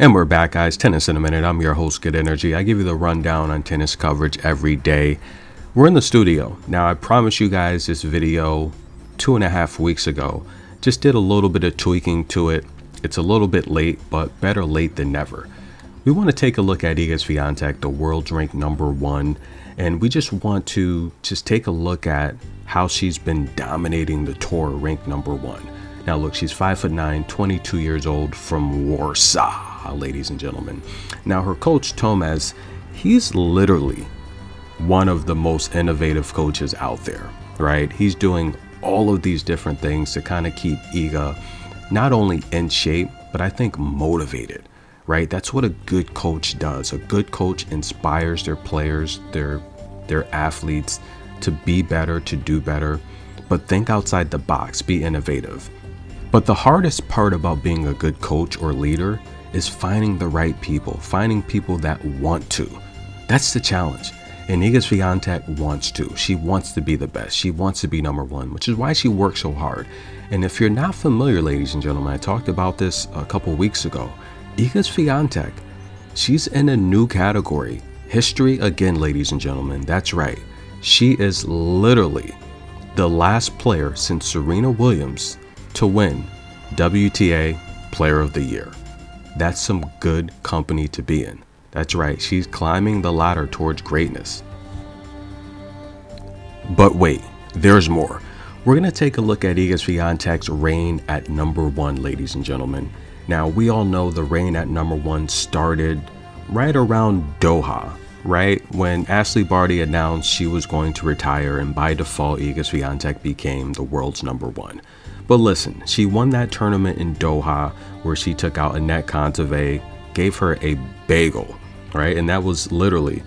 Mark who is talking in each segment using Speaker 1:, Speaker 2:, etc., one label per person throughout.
Speaker 1: And we're back, guys. Tennis in a minute. I'm your host, Good Energy. I give you the rundown on tennis coverage every day. We're in the studio. Now, I promise you guys this video two and a half weeks ago. Just did a little bit of tweaking to it. It's a little bit late, but better late than never. We want to take a look at Iga Swiatek, the world's ranked number one, and we just want to just take a look at how she's been dominating the tour ranked number one. Now look, she's five 5'9", 22 years old from Warsaw ladies and gentlemen. Now, her coach, Tomas, he's literally one of the most innovative coaches out there, right? He's doing all of these different things to kind of keep Iga not only in shape, but I think motivated, right? That's what a good coach does. A good coach inspires their players, their their athletes to be better, to do better, but think outside the box, be innovative. But the hardest part about being a good coach or leader is finding the right people, finding people that want to. That's the challenge. And Iga Swiatek wants to. She wants to be the best. She wants to be number one, which is why she works so hard. And if you're not familiar, ladies and gentlemen, I talked about this a couple weeks ago. Iga Swiatek, she's in a new category. History again, ladies and gentlemen. That's right. She is literally the last player since Serena Williams to win WTA Player of the Year. That's some good company to be in. That's right, she's climbing the ladder towards greatness. But wait, there's more. We're going to take a look at Iga Swiatek's reign at number one, ladies and gentlemen. Now, we all know the reign at number one started right around Doha, right? When Ashleigh Barty announced she was going to retire, and by default, Iga Swiatek became the world's number one. But listen, she won that tournament in Doha where she took out Anett Kontaveit, gave her a bagel, right? And that was literally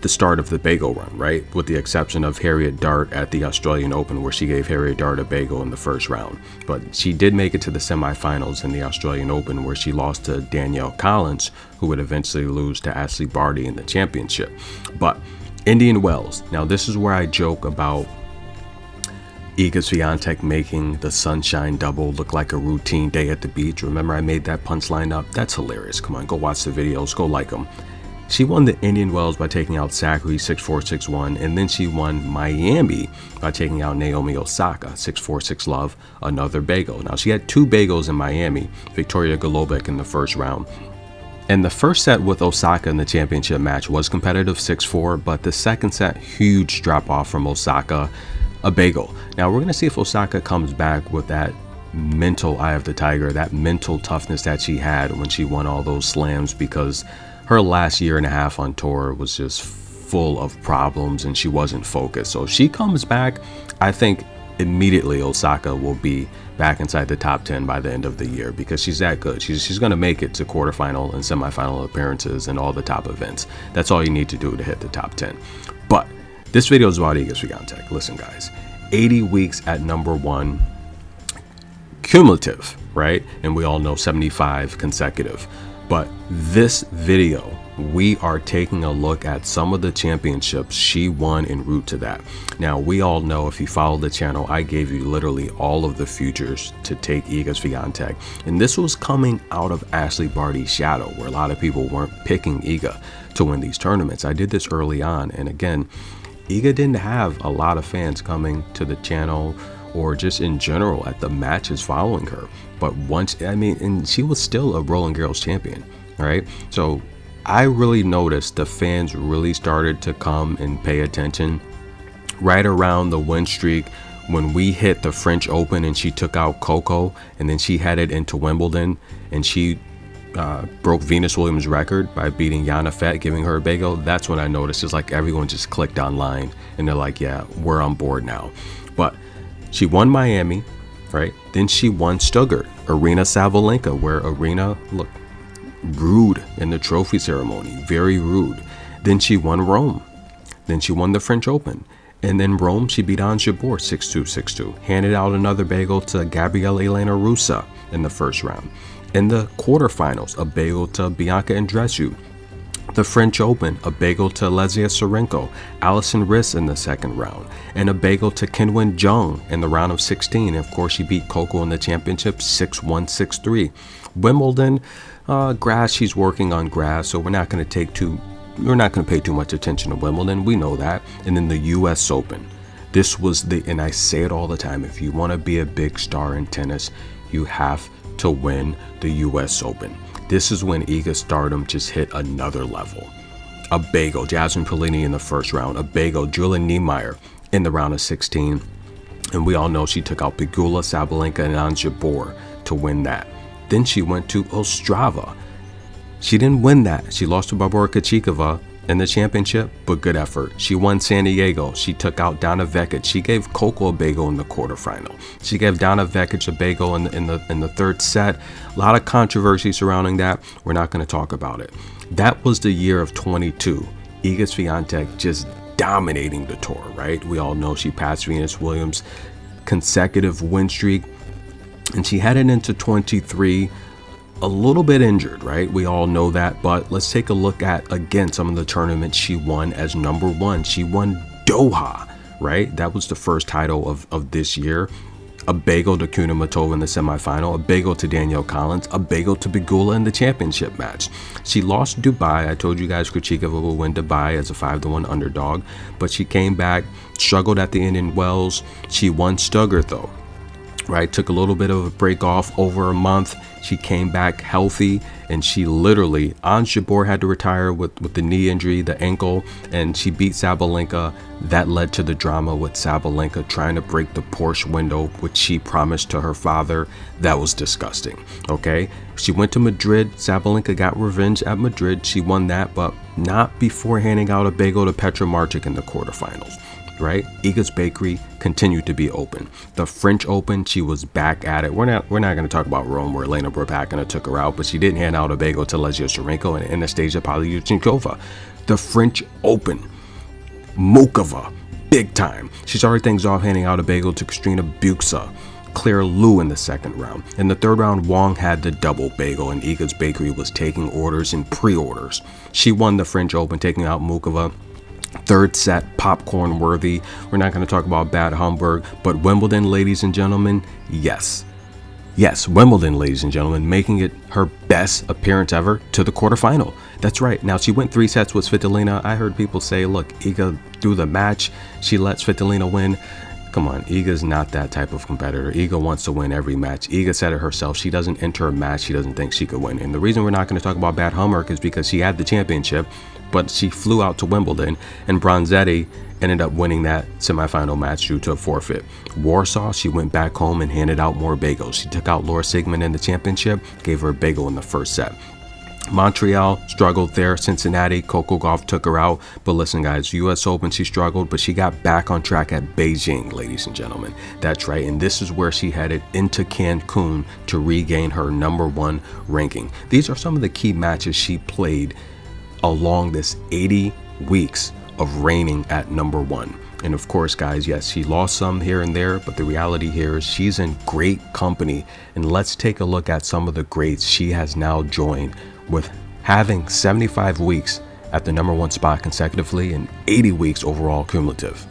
Speaker 1: the start of the bagel run, right? With the exception of Harriet Dart at the Australian Open, where she gave Harriet Dart a bagel in the first round. But she did make it to the semifinals in the Australian Open, where she lost to Danielle Collins, who would eventually lose to Ashleigh Barty in the championship. But Indian Wells, now this is where I joke about Iga Swiatek making the sunshine double look like a routine day at the beach. Remember I made that punchline up? That's hilarious. Come on, go watch the videos, go like them. She won the Indian Wells by taking out Sakkari 6-4, 6-1, and then she won Miami by taking out Naomi Osaka 6-4, 6 love, another bagel. Now she had two bagels in Miami, Viktorija Golubic in the first round. And the first set with Osaka in the championship match was competitive 6-4, but the second set, huge drop off from Osaka a bagel. Now we're going to see if Osaka comes back with that mental eye of the tiger, that mental toughness that she had when she won all those slams because her last year and a half on tour was just full of problems and she wasn't focused. So if she comes back, I think immediately Osaka will be back inside the top 10 by the end of the year because she's that good. She's, she's going to make it to quarterfinal and semifinal appearances and all the top events. That's all you need to do to hit the top 10. But this video is about Iga Swiatek. Listen, guys, 80 weeks at number one, cumulative, right? And we all know 75 consecutive. But this video, we are taking a look at some of the championships she won en route to that. Now, we all know if you follow the channel, I gave you literally all of the futures to take Iga Swiatek. And this was coming out of Ashleigh Barty's shadow, where a lot of people weren't picking Iga to win these tournaments. I did this early on. And again, Iga didn't have a lot of fans coming to the channel or just in general at the matches following her. But once, I mean, and she was still a Roland Garros champion, right? So I really noticed the fans really started to come and pay attention right around the win streak when we hit the French Open and she took out Coco and then she headed into Wimbledon and she uh, broke Venus Williams' record by beating Jana Fett, giving her a bagel, that's when I noticed it's like everyone just clicked online and they're like, yeah, we're on board now. But she won Miami, right? Then she won Stuttgart, Aryna Sabalenka, where Aryna looked rude in the trophy ceremony, very rude. Then she won Rome. Then she won the French Open. And then Rome, she beat Ons Jabeur 6-2, 6-2. Handed out another bagel to Gabriela Elena Ruse in the first round. In the quarterfinals, a bagel to Bianca Andreescu. The French Open, a bagel to Lesia Tsurenko, Alison Riske in the second round, and a bagel to Qinwen Zheng in the round of 16. And of course, she beat Coco in the championship 6 1 6 3. Wimbledon, uh, grass, she's working on grass, so we're not going to take too. We're not going to pay too much attention to Wimbledon. We know that. And then the U.S. Open. This was the, and I say it all the time if you want to be a big star in tennis, you have to win the U.S. Open. This is when Iga stardom just hit another level. A bagel, Jasmine Paolini in the first round, a bagel, Jule Niemeier in the round of 16. And we all know she took out Pegula, Sabalenka, and Ons Jabeur to win that. Then she went to Ostrava. She didn't win that. She lost to Barbora Krejcikova in the championship, but good effort. She won San Diego. She took out Donna Vekic. She gave Coco a bagel in the quarterfinal. She gave Donna Vekic a bagel in the, in the in the third set. A lot of controversy surrounding that. We're not going to talk about it. That was the year of 22. Iga Swiatek just dominating the tour, right? We all know she passed Venus Williams consecutive win streak and she headed into 23 a little bit injured, right? We all know that, but let's take a look at again some of the tournaments she won as number one. She won Doha, right? That was the first title of, of this year. A bagel to Kudermetova in the semifinal, a bagel to Danielle Collins, a bagel to Pegula in the championship match. She lost Dubai. I told you guys Krejcikova will win Dubai as a 5 to 1 underdog, but she came back, struggled at the end in Wells. She won Stuttgart though right? Took a little bit of a break off over a month. She came back healthy and she literally, Jabeur had to retire with, with the knee injury, the ankle, and she beat Sabalenka. That led to the drama with Sabalenka trying to break the Porsche window, which she promised to her father. That was disgusting, okay? She went to Madrid. Sabalenka got revenge at Madrid. She won that, but not before handing out a bagel to Petra Martic in the quarterfinals right? Iga's Bakery continued to be open. The French Open, she was back at it. We're not we're not going to talk about Rome where Elena Rybakina took her out, but she didn't hand out a bagel to Lesia Tsurenko and Anastasia Pavlyuchenkova. The French Open, Muchova, big time. She started things off handing out a bagel to Cristina Bucsa. Claire Liu in the second round. In the third round, Wang had the double bagel, and Iga's Bakery was taking orders and pre orders. She won the French Open, taking out Muchova third set popcorn worthy. We're not going to talk about Bad Homburg, but Wimbledon, ladies and gentlemen, yes. Yes, Wimbledon, ladies and gentlemen, making it her best appearance ever to the quarterfinal. That's right. Now, she went three sets with Svitolina. I heard people say, look, Iga through the match, she let Svitolina win. Come on, Iga's not that type of competitor. Iga wants to win every match. Iga said it herself. She doesn't enter a match she doesn't think she could win. And the reason we're not going to talk about Bad Homburg is because she had the championship but she flew out to Wimbledon, and Bronzetti ended up winning that semifinal match due to a forfeit. Warsaw, she went back home and handed out more bagels. She took out Laura Siegemund in the championship, gave her a bagel in the first set. Montreal struggled there. Cincinnati, Coco Gauff took her out. But listen, guys, US Open, she struggled, but she got back on track at Beijing, ladies and gentlemen. That's right. And this is where she headed into Cancun to regain her number one ranking. These are some of the key matches she played along this 80 weeks of reigning at number one. And of course, guys, yes, she lost some here and there, but the reality here is she's in great company. And let's take a look at some of the greats she has now joined with having 75 weeks at the number one spot consecutively and 80 weeks overall cumulative.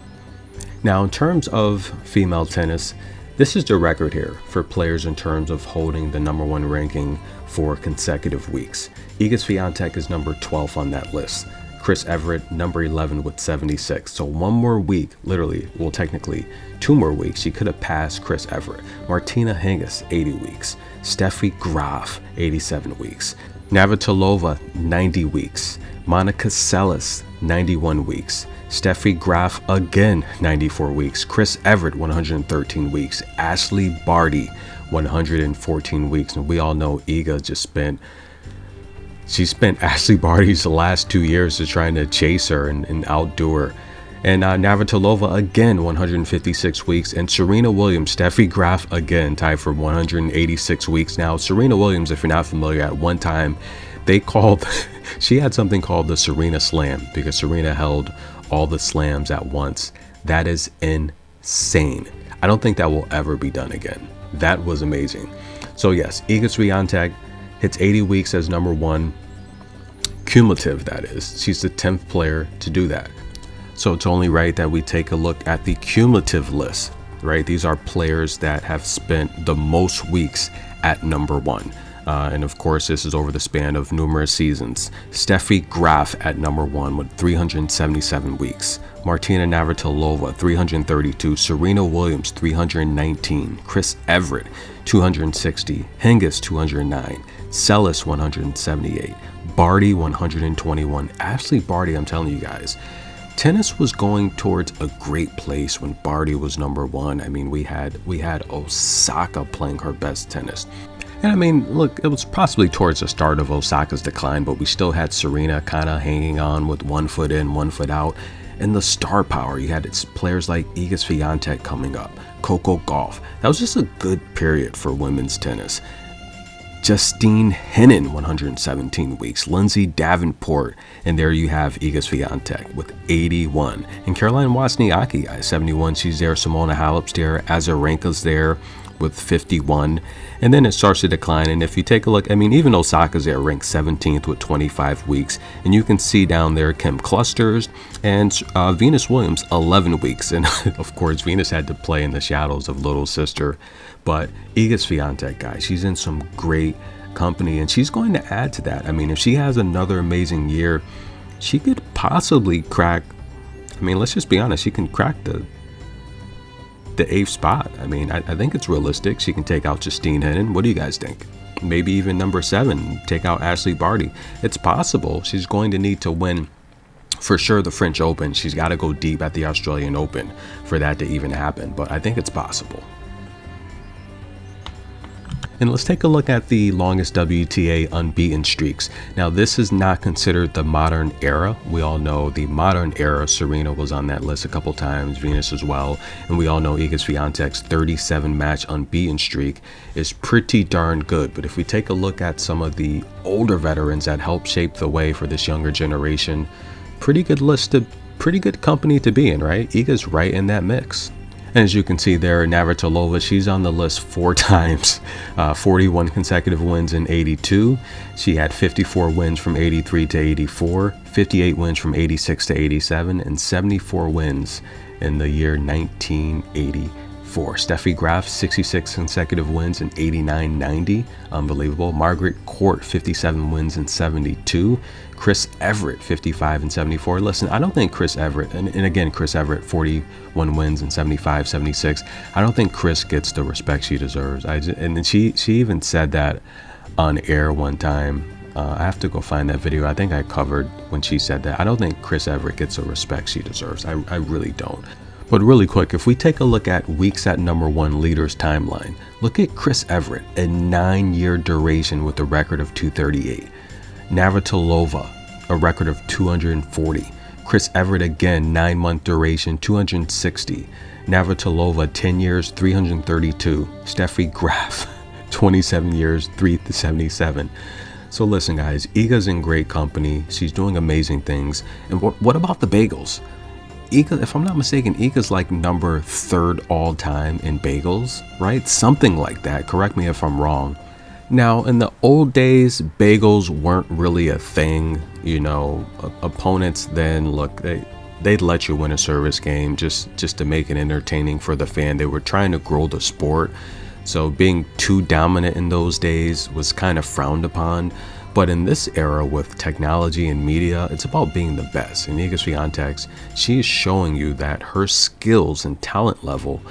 Speaker 1: Now, in terms of female tennis, this is the record here for players in terms of holding the number one ranking for consecutive weeks. Iga Swiatek is number 12 on that list. Chris Evert, number 11 with 76. So one more week, literally, well, technically, two more weeks, she could have passed Chris Evert. Martina Hingis, 80 weeks. Steffi Graf, 87 weeks. Navratilova, 90 weeks. Monica Seles, 91 weeks. Steffi Graf again 94 weeks, Chris Evert 113 weeks, Ashleigh Barty 114 weeks, and we all know Iga just spent she spent Ashleigh Barty's last two years just trying to chase her and, and outdo her. And uh, Navratilova again 156 weeks, and Serena Williams, Steffi Graf again tied for 186 weeks. Now Serena Williams, if you're not familiar, at one time they called she had something called the Serena Slam because Serena held all the slams at once. That is insane. I don't think that will ever be done again. That was amazing. So yes, Iga Swiatek hits 80 weeks as number one. Cumulative, that is. She's the 10th player to do that. So it's only right that we take a look at the cumulative list, right? These are players that have spent the most weeks at number one. Uh, and of course, this is over the span of numerous seasons. Steffi Graf at number one with 377 weeks. Martina Navratilova, 332. Serena Williams, 319. Chris Evert, 260. Hingis, 209. Seles, 178. Barty, 121. Ashleigh Barty, I'm telling you guys, tennis was going towards a great place when Barty was number one. I mean, we had we had Osaka playing her best tennis. And I mean, look, it was possibly towards the start of Osaka's decline, but we still had Serena kind of hanging on with one foot in, one foot out. And the star power, you had its players like Iga Swiatek coming up, Coco Gauff. That was just a good period for women's tennis. Justine Henin, 117 weeks. Lindsay Davenport, and there you have Iga Swiatek with 81. And Caroline Wozniacki at 71. She's there. Simona Halep's there. Azarenka's there with 51 and then it starts to decline and if you take a look I mean even Osaka's there ranked 17th with 25 weeks and you can see down there Kim Clijsters and uh, Venus Williams 11 weeks and of course Venus had to play in the shadows of little sister but Iga Swiatek guys she's in some great company and she's going to add to that I mean if she has another amazing year she could possibly crack I mean let's just be honest she can crack the the eighth spot. I mean, I, I think it's realistic. She can take out Justine Henin. What do you guys think? Maybe even number seven, take out Ashleigh Barty. It's possible. She's going to need to win for sure the French Open. She's got to go deep at the Australian Open for that to even happen, but I think it's possible. And let's take a look at the longest WTA unbeaten streaks. Now, this is not considered the modern era. We all know the modern era, Serena was on that list a couple times, Venus as well. And we all know Iga Swiatek's 37 match unbeaten streak is pretty darn good. But if we take a look at some of the older veterans that helped shape the way for this younger generation, pretty good list to pretty good company to be in, right? Iga's right in that mix. As you can see there, Navratilova, she's on the list four times, uh, 41 consecutive wins in 82. She had 54 wins from 83 to 84, 58 wins from 86 to 87, and 74 wins in the year 1980 for Steffi Graf, 66 consecutive wins in 89 90. Unbelievable. Margaret Court, 57 wins in 72. Chris Evert, 55 and 74. Listen, I don't think Chris Evert, and, and again, Chris Evert, 41 wins in 75, 76. I don't think Chris gets the respect she deserves. I just, and she, she even said that on air one time. Uh, I have to go find that video. I think I covered when she said that. I don't think Chris Evert gets the respect she deserves. I, I really don't. But really quick, if we take a look at weeks at number one leaders timeline, look at Chris Evert, a nine year duration with a record of 238. Navratilova, a record of 240. Chris Evert again, nine month duration, 260. Navratilova, 10 years, 332. Steffi Graf, 27 years, 377. So listen, guys, Iga's in great company. She's doing amazing things. And what, what about the bagels? Iga, if I'm not mistaken, Iga's like number third all time in bagels, right? Something like that. Correct me if I'm wrong. Now, in the old days, bagels weren't really a thing. You know, opponents then look they they'd let you win a service game just just to make it entertaining for the fan. They were trying to grow the sport. So being too dominant in those days was kind of frowned upon. But in this era with technology and media, it's about being the best. And Iga Swiatek, she is showing you that her skills and talent level,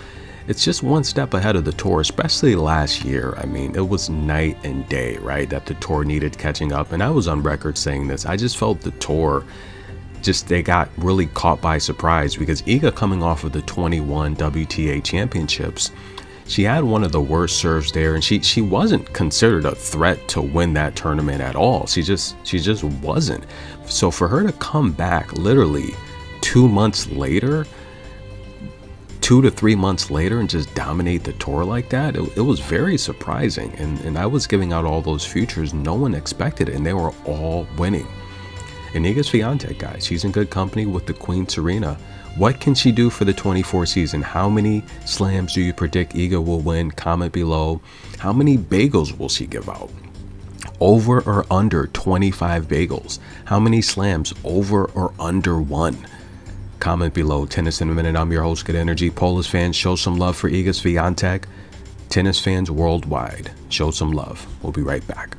Speaker 1: it's just one step ahead of the tour, especially last year. I mean, it was night and day, right? That the tour needed catching up. And I was on record saying this. I just felt the tour just they got really caught by surprise because Iga coming off of the 21 WTA championships she had one of the worst serves there and she she wasn't considered a threat to win that tournament at all. She just she just wasn't. So for her to come back literally two months later two to three months later and just dominate the tour like that it, it was very surprising. And and i was giving out all those futures. No one expected it and they were all winning. And Iga Swiatek guys she's in good company with the queen serena what can she do for the 24 season? How many slams do you predict Iga will win? Comment below. How many bagels will she give out? Over or under 25 bagels? How many slams? Over or under one? Comment below. Tennis in a minute. I'm your host, Good Energy. Polish fans, show some love for Iga Swiatek. Tennis fans worldwide, show some love. We'll be right back.